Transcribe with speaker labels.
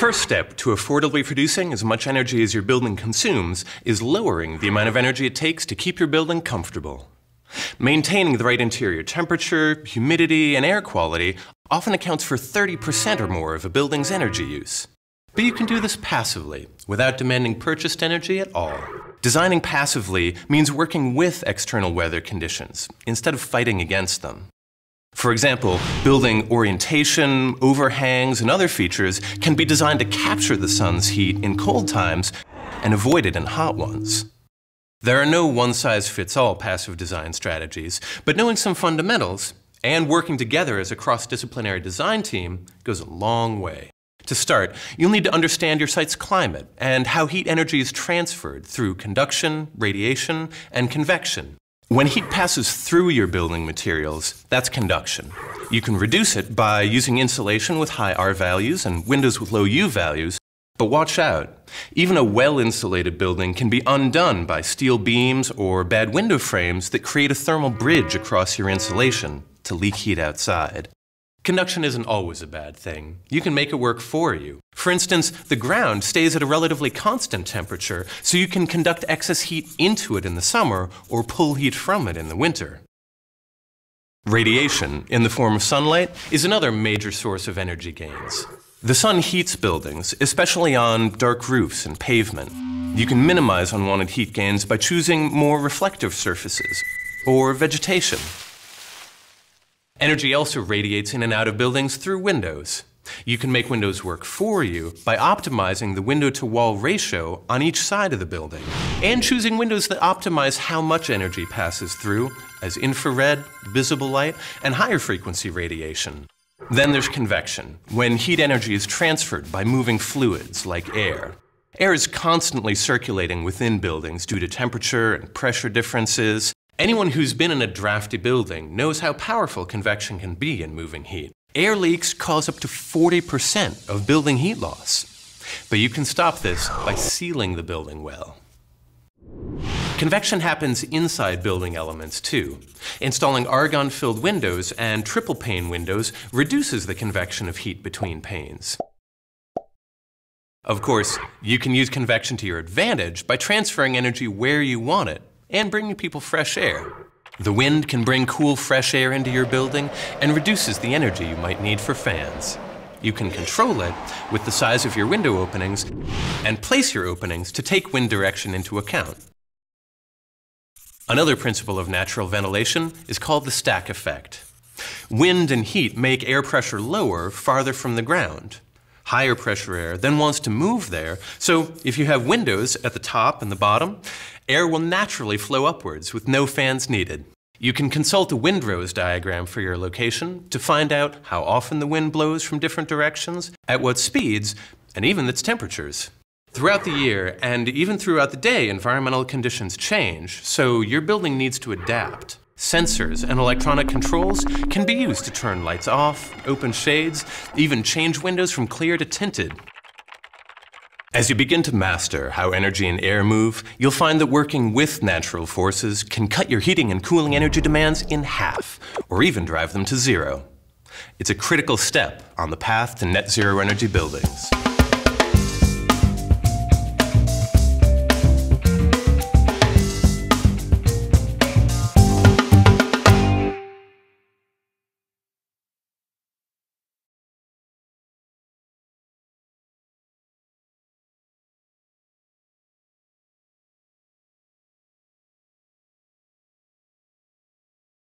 Speaker 1: first step to affordably producing as much energy as your building consumes is lowering the amount of energy it takes to keep your building comfortable. Maintaining the right interior temperature, humidity, and air quality often accounts for 30% or more of a building's energy use. But you can do this passively, without demanding purchased energy at all. Designing passively means working with external weather conditions, instead of fighting against them. For example, building orientation, overhangs, and other features can be designed to capture the sun's heat in cold times and avoid it in hot ones. There are no one-size-fits-all passive design strategies, but knowing some fundamentals and working together as a cross-disciplinary design team goes a long way. To start, you'll need to understand your site's climate and how heat energy is transferred through conduction, radiation, and convection. When heat passes through your building materials, that's conduction. You can reduce it by using insulation with high R values and windows with low U values, but watch out. Even a well-insulated building can be undone by steel beams or bad window frames that create a thermal bridge across your insulation to leak heat outside. Conduction isn't always a bad thing. You can make it work for you. For instance, the ground stays at a relatively constant temperature, so you can conduct excess heat into it in the summer or pull heat from it in the winter. Radiation, in the form of sunlight, is another major source of energy gains. The sun heats buildings, especially on dark roofs and pavement. You can minimize unwanted heat gains by choosing more reflective surfaces or vegetation. Energy also radiates in and out of buildings through windows. You can make windows work for you by optimizing the window to wall ratio on each side of the building and choosing windows that optimize how much energy passes through as infrared, visible light, and higher frequency radiation. Then there's convection, when heat energy is transferred by moving fluids like air. Air is constantly circulating within buildings due to temperature and pressure differences, Anyone who's been in a drafty building knows how powerful convection can be in moving heat. Air leaks cause up to 40% of building heat loss. But you can stop this by sealing the building well. Convection happens inside building elements too. Installing argon-filled windows and triple pane windows reduces the convection of heat between panes. Of course, you can use convection to your advantage by transferring energy where you want it and bringing people fresh air. The wind can bring cool, fresh air into your building and reduces the energy you might need for fans. You can control it with the size of your window openings and place your openings to take wind direction into account. Another principle of natural ventilation is called the stack effect. Wind and heat make air pressure lower farther from the ground. Higher pressure air then wants to move there, so if you have windows at the top and the bottom, air will naturally flow upwards with no fans needed. You can consult a wind rose diagram for your location to find out how often the wind blows from different directions, at what speeds, and even its temperatures. Throughout the year, and even throughout the day, environmental conditions change, so your building needs to adapt. Sensors and electronic controls can be used to turn lights off, open shades, even change windows from clear to tinted, as you begin to master how energy and air move, you'll find that working with natural forces can cut your heating and cooling energy demands in half, or even drive them to zero. It's a critical step on the path to net zero energy buildings.